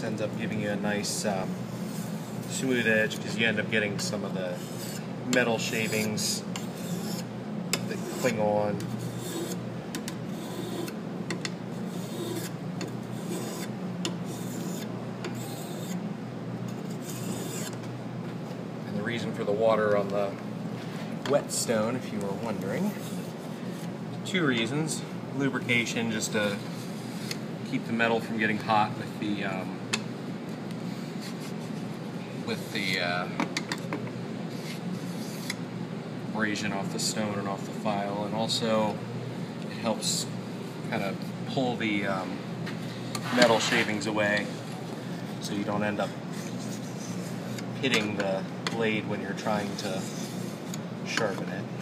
Ends up giving you a nice um, smooth edge because you end up getting some of the metal shavings that cling on. And the reason for the water on the whetstone, if you were wondering, two reasons. Lubrication, just to keep the metal from getting hot with the um, with the uh, abrasion off the stone and off the file, and also it helps kind of pull the um, metal shavings away, so you don't end up hitting the blade when you're trying to sharpen it.